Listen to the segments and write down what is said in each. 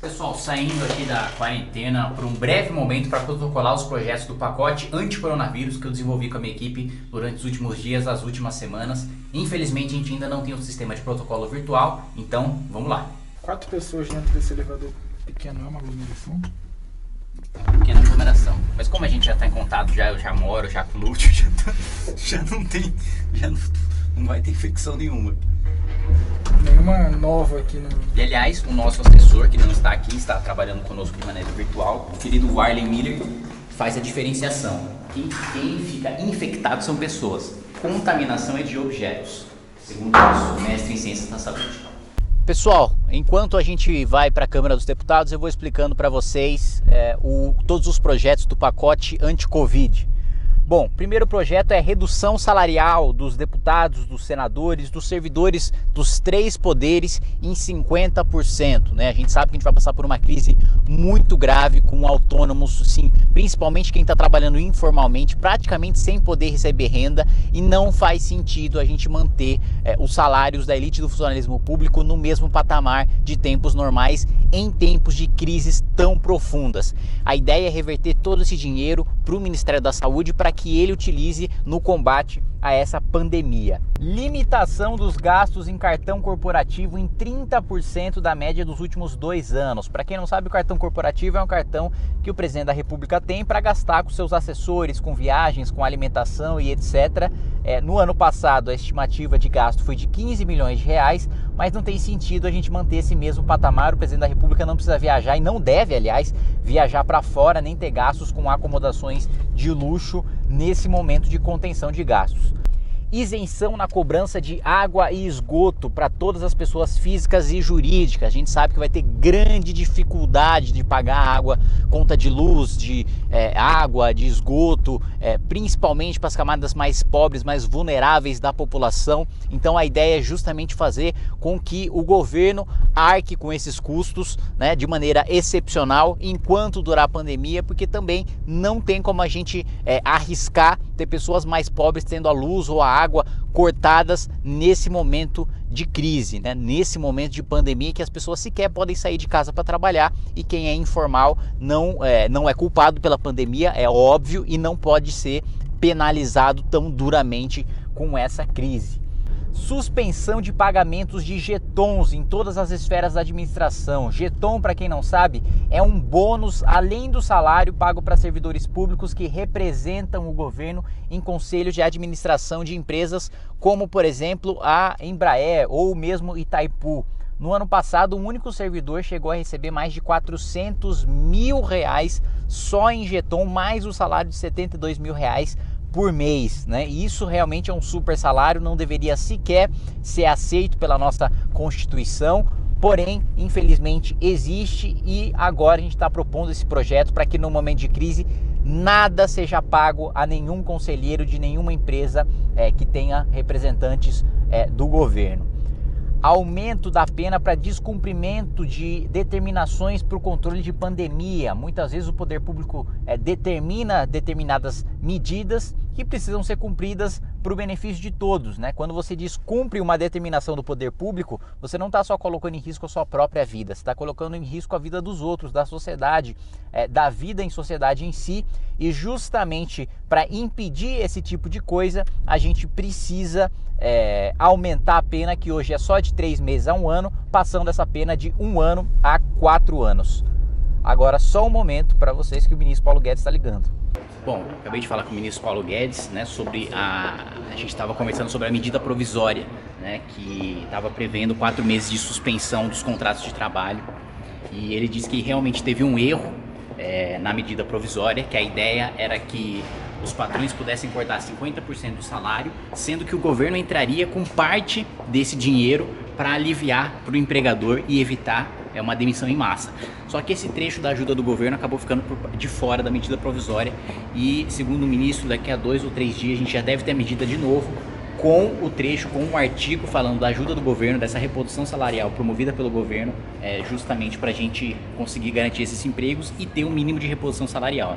Pessoal, saindo aqui da quarentena por um breve momento para protocolar os projetos do pacote anti-coronavírus que eu desenvolvi com a minha equipe durante os últimos dias, as últimas semanas. Infelizmente, a gente ainda não tem um sistema de protocolo virtual, então vamos lá. Quatro pessoas dentro desse elevador pequeno é uma aglomeração? Pequena aglomeração. Mas como a gente já está em contato, já, eu já moro, já com o Lúcio, já, tá- já não tem, já não, não vai ter infecção nenhuma. Nenhuma nova aqui no. E aliás, o nosso assessor, que não está aqui, está trabalhando conosco de maneira virtual, o querido Warley Miller, faz a diferenciação. Quem, quem fica infectado são pessoas, contaminação é de objetos, segundo o nosso mestre em ciências da saúde. Pessoal, enquanto a gente vai para a Câmara dos Deputados, eu vou explicando para vocês é, o, todos os projetos do pacote anti-Covid. Bom, primeiro projeto é redução salarial dos deputados, dos senadores, dos servidores dos três poderes em 50%. Né? A gente sabe que a gente vai passar por uma crise muito grave com autônomos, sim, principalmente quem está trabalhando informalmente, praticamente sem poder receber renda, e não faz sentido a gente manter é, os salários da elite do funcionalismo público no mesmo patamar de tempos normais em tempos de crises tão profundas. A ideia é reverter todo esse dinheiro para o Ministério da Saúde para que ele utilize no combate a essa pandemia. Limitação dos gastos em cartão corporativo em 30% da média dos últimos dois anos. Para quem não sabe, o cartão corporativo é um cartão que o presidente da República tem para gastar com seus assessores, com viagens, com alimentação e etc. É, no ano passado, a estimativa de gasto foi de 15 milhões de reais, mas não tem sentido a gente manter esse mesmo patamar. O presidente da República não precisa viajar e não deve, aliás, viajar para fora nem ter gastos com acomodações de luxo nesse momento de contenção de gastos isenção na cobrança de água e esgoto para todas as pessoas físicas e jurídicas. A gente sabe que vai ter grande dificuldade de pagar água, conta de luz, de é, água, de esgoto, é, principalmente para as camadas mais pobres, mais vulneráveis da população. Então a ideia é justamente fazer com que o governo arque com esses custos né, de maneira excepcional enquanto durar a pandemia, porque também não tem como a gente é, arriscar ter pessoas mais pobres tendo a luz ou a água cortadas nesse momento de crise, né? nesse momento de pandemia que as pessoas sequer podem sair de casa para trabalhar e quem é informal não é, não é culpado pela pandemia, é óbvio, e não pode ser penalizado tão duramente com essa crise suspensão de pagamentos de getons em todas as esferas da administração. Jeton, para quem não sabe, é um bônus além do salário pago para servidores públicos que representam o governo em conselhos de administração de empresas, como por exemplo a Embraer ou mesmo Itaipu. No ano passado, um único servidor chegou a receber mais de 400 mil reais só em jeton, mais o salário de 72 mil reais por mês, né? E isso realmente é um super salário, não deveria sequer ser aceito pela nossa Constituição. Porém, infelizmente existe e agora a gente está propondo esse projeto para que no momento de crise nada seja pago a nenhum conselheiro de nenhuma empresa é, que tenha representantes é, do governo aumento da pena para descumprimento de determinações para o controle de pandemia. Muitas vezes o poder público é, determina determinadas medidas que precisam ser cumpridas para o benefício de todos. Né? Quando você diz cumpre uma determinação do poder público, você não está só colocando em risco a sua própria vida, você está colocando em risco a vida dos outros, da sociedade, é, da vida em sociedade em si. E justamente para impedir esse tipo de coisa, a gente precisa é, aumentar a pena, que hoje é só de três meses a um ano, passando essa pena de um ano a quatro anos. Agora, só um momento para vocês que o ministro Paulo Guedes está ligando. Bom, acabei de falar com o ministro Paulo Guedes, né, sobre a a gente estava conversando sobre a medida provisória, né, que estava prevendo quatro meses de suspensão dos contratos de trabalho. E ele disse que realmente teve um erro é, na medida provisória, que a ideia era que os patrões pudessem cortar 50% do salário, sendo que o governo entraria com parte desse dinheiro para aliviar para o empregador e evitar é uma demissão em massa. Só que esse trecho da ajuda do governo acabou ficando de fora da medida provisória e, segundo o ministro, daqui a dois ou três dias a gente já deve ter a medida de novo com o trecho, com um artigo falando da ajuda do governo, dessa reposição salarial promovida pelo governo, é, justamente para a gente conseguir garantir esses empregos e ter um mínimo de reposição salarial.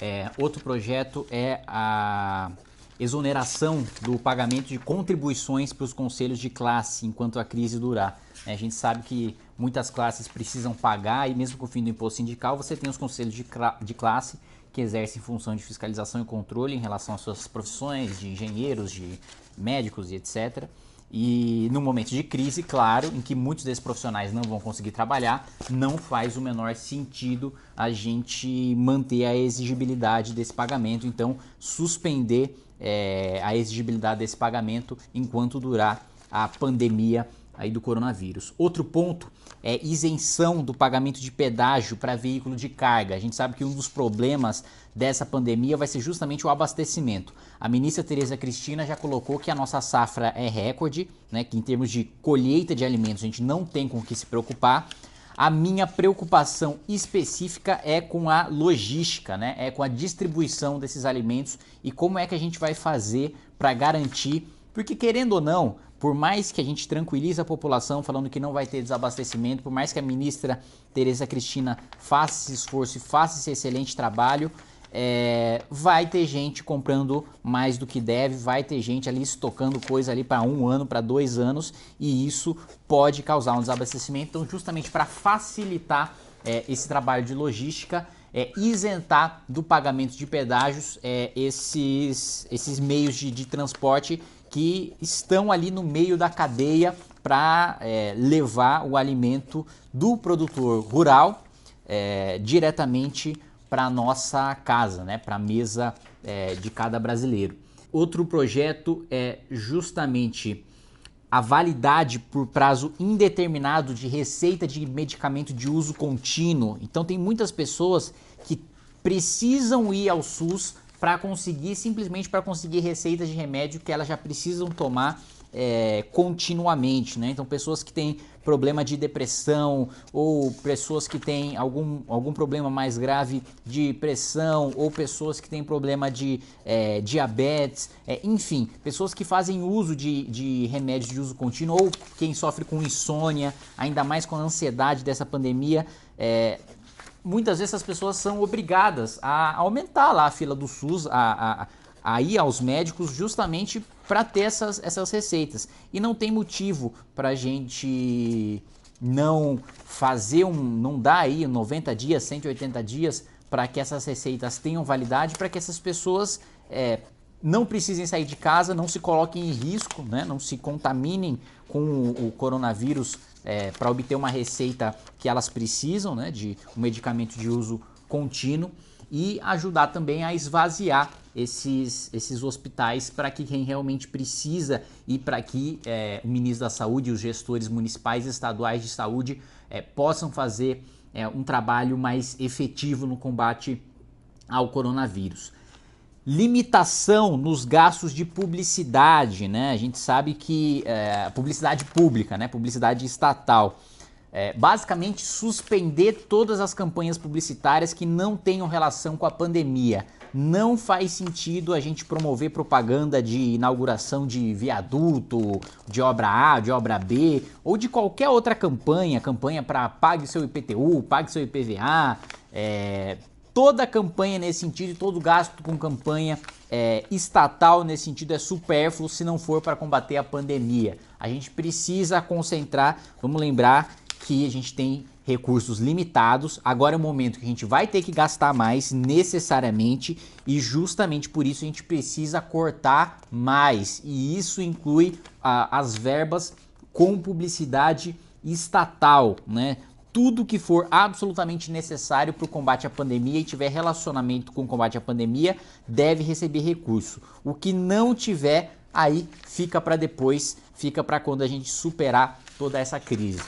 É, outro projeto é a exoneração do pagamento de contribuições para os conselhos de classe enquanto a crise durar. É, a gente sabe que muitas classes precisam pagar e mesmo com o fim do imposto sindical, você tem os conselhos de, de classe que exercem função de fiscalização e controle em relação às suas profissões, de engenheiros, de médicos e etc. E no momento de crise, claro, em que muitos desses profissionais não vão conseguir trabalhar, não faz o menor sentido a gente manter a exigibilidade desse pagamento. Então, suspender é, a exigibilidade desse pagamento enquanto durar a pandemia aí do coronavírus. Outro ponto é isenção do pagamento de pedágio para veículo de carga. A gente sabe que um dos problemas dessa pandemia vai ser justamente o abastecimento. A ministra Tereza Cristina já colocou que a nossa safra é recorde, né, que em termos de colheita de alimentos a gente não tem com o que se preocupar. A minha preocupação específica é com a logística, né? É com a distribuição desses alimentos e como é que a gente vai fazer para garantir, porque querendo ou não, por mais que a gente tranquilize a população falando que não vai ter desabastecimento, por mais que a ministra Tereza Cristina faça esse esforço e faça esse excelente trabalho, é, vai ter gente comprando mais do que deve, vai ter gente ali estocando coisa ali para um ano, para dois anos, e isso pode causar um desabastecimento. Então, justamente para facilitar é, esse trabalho de logística, é, isentar do pagamento de pedágios é, esses, esses meios de, de transporte que estão ali no meio da cadeia para é, levar o alimento do produtor rural é, diretamente para a nossa casa, né, para a mesa é, de cada brasileiro. Outro projeto é justamente a validade por prazo indeterminado de receita de medicamento de uso contínuo. Então tem muitas pessoas que precisam ir ao SUS para conseguir, simplesmente para conseguir receitas de remédio que elas já precisam tomar é, continuamente, né? Então pessoas que têm problema de depressão ou pessoas que têm algum, algum problema mais grave de pressão ou pessoas que têm problema de é, diabetes, é, enfim, pessoas que fazem uso de, de remédios de uso contínuo ou quem sofre com insônia, ainda mais com a ansiedade dessa pandemia, é, muitas vezes as pessoas são obrigadas a aumentar lá a fila do SUS, a, a, a ir aos médicos justamente para ter essas, essas receitas. E não tem motivo para a gente não fazer um, não dar aí 90 dias, 180 dias para que essas receitas tenham validade, para que essas pessoas é, não precisem sair de casa, não se coloquem em risco, né, não se contaminem com o, o coronavírus é, para obter uma receita que elas precisam, né, de um medicamento de uso contínuo e ajudar também a esvaziar esses, esses hospitais para que quem realmente precisa e para que é, o ministro da Saúde e os gestores municipais e estaduais de saúde é, possam fazer é, um trabalho mais efetivo no combate ao coronavírus. Limitação nos gastos de publicidade, né? A gente sabe que é, publicidade pública, né? Publicidade estatal. É, basicamente suspender todas as campanhas publicitárias que não tenham relação com a pandemia. Não faz sentido a gente promover propaganda de inauguração de viaduto, de obra A, de obra B, ou de qualquer outra campanha, campanha para pague seu IPTU, pague seu IPVA, é, toda campanha nesse sentido, todo gasto com campanha é, estatal nesse sentido é supérfluo se não for para combater a pandemia. A gente precisa concentrar, vamos lembrar que a gente tem recursos limitados. Agora é o momento que a gente vai ter que gastar mais necessariamente e justamente por isso a gente precisa cortar mais. E isso inclui ah, as verbas com publicidade estatal, né? Tudo que for absolutamente necessário para o combate à pandemia e tiver relacionamento com o combate à pandemia deve receber recurso. O que não tiver, aí fica para depois, fica para quando a gente superar toda essa crise.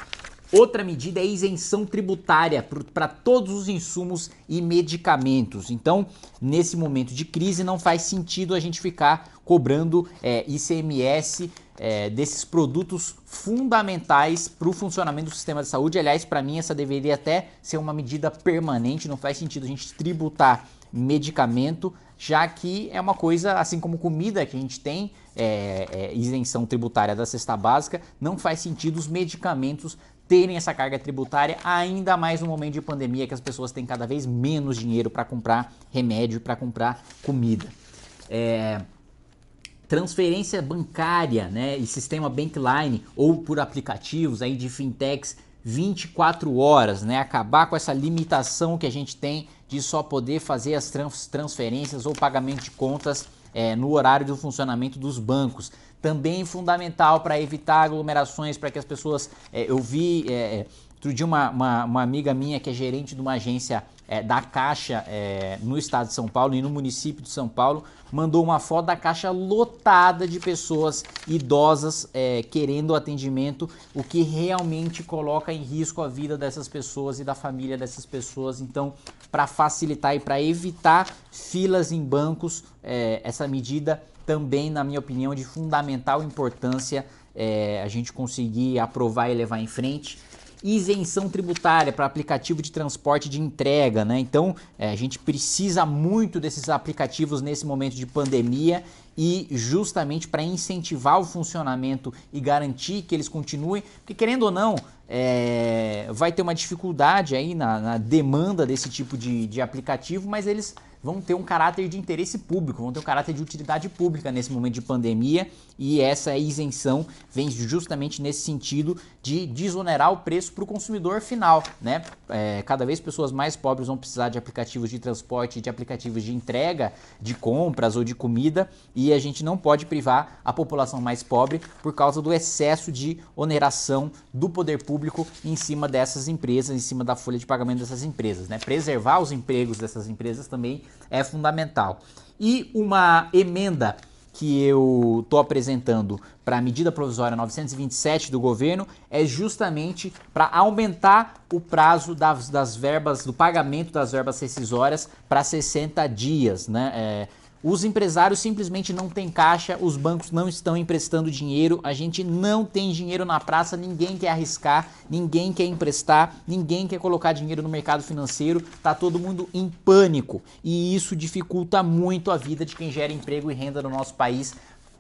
Outra medida é isenção tributária para todos os insumos e medicamentos. Então, nesse momento de crise, não faz sentido a gente ficar cobrando é, ICMS é, desses produtos fundamentais para o funcionamento do sistema de saúde. Aliás, para mim, essa deveria até ser uma medida permanente. Não faz sentido a gente tributar medicamento, já que é uma coisa, assim como comida que a gente tem é, é, isenção tributária da cesta básica, não faz sentido os medicamentos terem essa carga tributária, ainda mais no momento de pandemia que as pessoas têm cada vez menos dinheiro para comprar remédio, para comprar comida. É... transferência bancária né, e sistema Bankline ou por aplicativos aí de fintechs 24 horas, né? Acabar com essa limitação que a gente tem de só poder fazer as transferências ou pagamento de contas é, no horário do funcionamento dos bancos. Também fundamental para evitar aglomerações, para que as pessoas. É, eu vi é, outro dia uma, uma, uma, amiga minha que é gerente de uma agência é, da Caixa é, no estado de São Paulo e no município de São Paulo, mandou uma foto da caixa lotada de pessoas idosas é, querendo atendimento, o que realmente coloca em risco a vida dessas pessoas e da família dessas pessoas. Então, para facilitar e para evitar filas em bancos, é, essa medida também, na minha opinião, de fundamental importância é, a gente conseguir aprovar e levar em frente isenção tributária para aplicativo de transporte de entrega, né? Então é, a gente precisa muito desses aplicativos nesse momento de pandemia e justamente para incentivar o funcionamento e garantir que eles continuem, porque querendo ou não, é, vai ter uma dificuldade aí na, na demanda desse tipo de, de aplicativo, mas eles vão ter um caráter de interesse público, vão ter um caráter de utilidade pública nesse momento de pandemia e essa isenção vem justamente nesse sentido de desonerar o preço para o consumidor final, né? É, cada vez pessoas mais pobres vão precisar de aplicativos de transporte, de aplicativos de entrega de compras ou de comida e a gente não pode privar a população mais pobre por causa do excesso de oneração do poder público em cima dessas empresas, em cima da folha de pagamento dessas empresas, né? Preservar os empregos dessas empresas também é fundamental. E uma emenda que eu estou apresentando para a medida provisória 927 do governo é justamente para aumentar o prazo das, das, verbas, do pagamento das verbas rescisórias para 60 dias. Né? É, os empresários simplesmente não têm caixa, os bancos não estão emprestando dinheiro, a gente não tem dinheiro na praça, ninguém quer arriscar, ninguém quer emprestar, ninguém quer colocar dinheiro no mercado financeiro, tá todo mundo em pânico e isso dificulta muito a vida de quem gera emprego e renda no nosso país.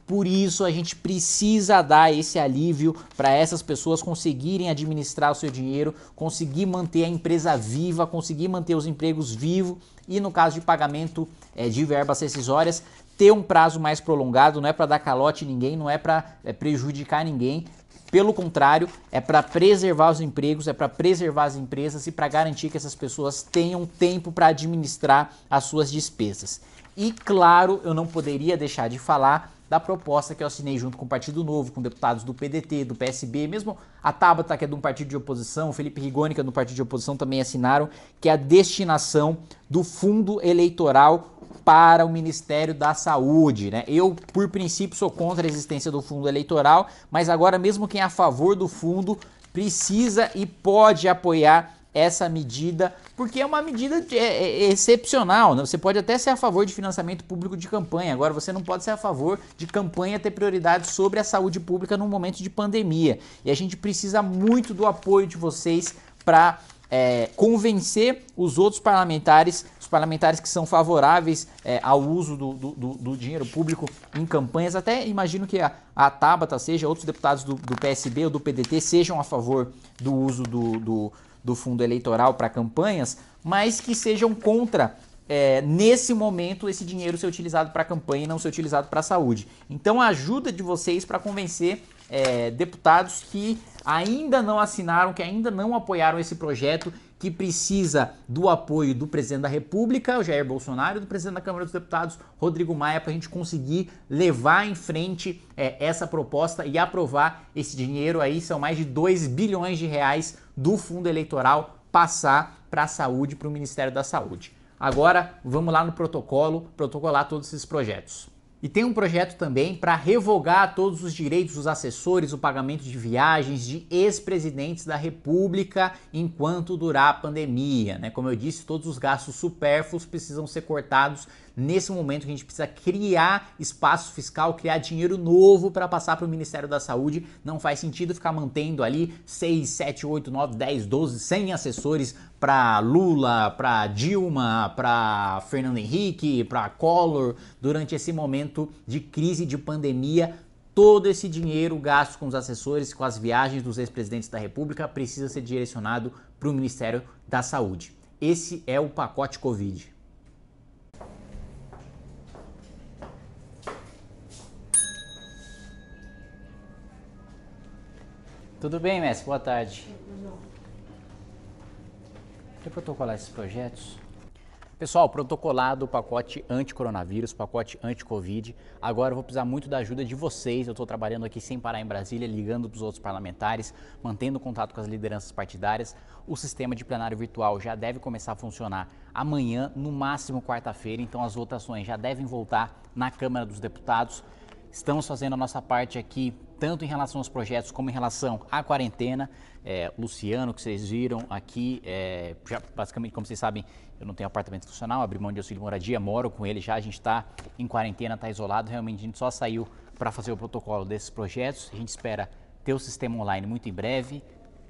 Por isso a gente precisa dar esse alívio para essas pessoas conseguirem administrar o seu dinheiro, conseguir manter a empresa viva, conseguir manter os empregos vivos e no caso de pagamento é, de verbas rescisórias, ter um prazo mais prolongado, não é para dar calote em ninguém, não é para é, prejudicar ninguém. Pelo contrário, é para preservar os empregos, é para preservar as empresas e para garantir que essas pessoas tenham tempo para administrar as suas despesas. E claro, eu não poderia deixar de falar da proposta que eu assinei junto com o Partido Novo, com deputados do PDT, do PSB, mesmo a Tabata, que é de um partido de oposição, o Felipe Rigoni, que é um partido de oposição, também assinaram, que é a destinação do fundo eleitoral para o Ministério da Saúde. Né? Eu, por princípio, sou contra a existência do fundo eleitoral, mas agora, mesmo quem é a favor do fundo, precisa e pode apoiar essa medida, porque é uma medida de, é, é, excepcional. Né? Você pode até ser a favor de financiamento público de campanha, agora você não pode ser a favor de campanha ter prioridade sobre a saúde pública num momento de pandemia. E a gente precisa muito do apoio de vocês para é, convencer os outros parlamentares, os parlamentares que são favoráveis é, ao uso do, do, do, dinheiro público em campanhas. Até imagino que a, a Tabata seja, outros deputados do, do PSB ou do PDT sejam a favor do uso do do fundo eleitoral para campanhas, mas que sejam contra é, nesse momento esse dinheiro ser utilizado para campanha e não ser utilizado para saúde. Então a ajuda de vocês para convencer é, deputados que ainda não assinaram, que ainda não apoiaram esse projeto, que precisa do apoio do presidente da República, o Jair Bolsonaro, e do presidente da Câmara dos Deputados, Rodrigo Maia, para a gente conseguir levar em frente é, essa proposta e aprovar esse dinheiro aí. São mais de 2 bilhões de reais do fundo eleitoral passar para a saúde, para o Ministério da Saúde. Agora vamos lá no protocolo, protocolar todos esses projetos. E tem um projeto também para revogar todos os direitos dos assessores, o pagamento de viagens de ex-presidentes da República enquanto durar a pandemia. Né? Como eu disse, todos os gastos supérfluos precisam ser cortados nesse momento que a gente precisa criar espaço fiscal, criar dinheiro novo para passar para o Ministério da Saúde. Não faz sentido ficar mantendo ali 6, 7, 8, 9, 10, 12, 100 assessores para Lula, para Dilma, para Fernando Henrique, para Collor durante esse momento de crise de pandemia. Todo esse dinheiro gasto com os assessores, com as viagens dos ex-presidentes da República, precisa ser direcionado para o Ministério da Saúde. Esse é o pacote Covid. Tudo bem, mestre? Boa tarde. Eu protocolar esses projetos. Pessoal, protocolado o pacote anti-coronavírus, pacote anti-Covid. Agora eu vou precisar muito da ajuda de vocês. Eu estou trabalhando aqui sem parar em Brasília, ligando para os outros parlamentares, mantendo contato com as lideranças partidárias. O sistema de plenário virtual já deve começar a funcionar amanhã, no máximo quarta-feira. Então as votações já devem voltar na Câmara dos Deputados. Estamos fazendo a nossa parte aqui, tanto em relação aos projetos como em relação à quarentena. É, Luciano, que vocês viram aqui, é, já, basicamente, como vocês sabem, eu não tenho apartamento funcional, abri mão de auxílio moradia, moro com ele já, a gente está em quarentena, está isolado. Realmente, a gente só saiu para fazer o protocolo desses projetos. A gente espera ter o sistema online muito em breve.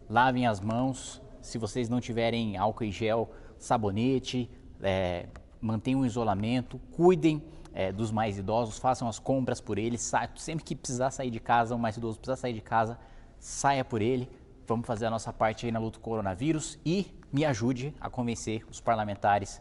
Lavem as mãos. Se vocês não tiverem álcool e gel, sabonete, é, mantenham o isolamento, cuidem é, dos mais idosos, façam as compras por eles, sempre que precisar sair de casa, o mais idoso precisar sair de casa, saia por ele. Vamos fazer a nossa parte aí na luta contra o coronavírus e me ajude a convencer os parlamentares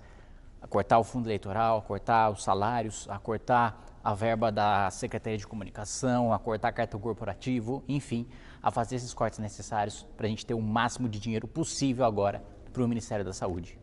a cortar o fundo eleitoral, a cortar os salários, a cortar a verba da Secretaria de Comunicação, a cortar cartão corporativo, enfim, a fazer esses cortes necessários para a gente ter o máximo de dinheiro possível agora para o Ministério da Saúde.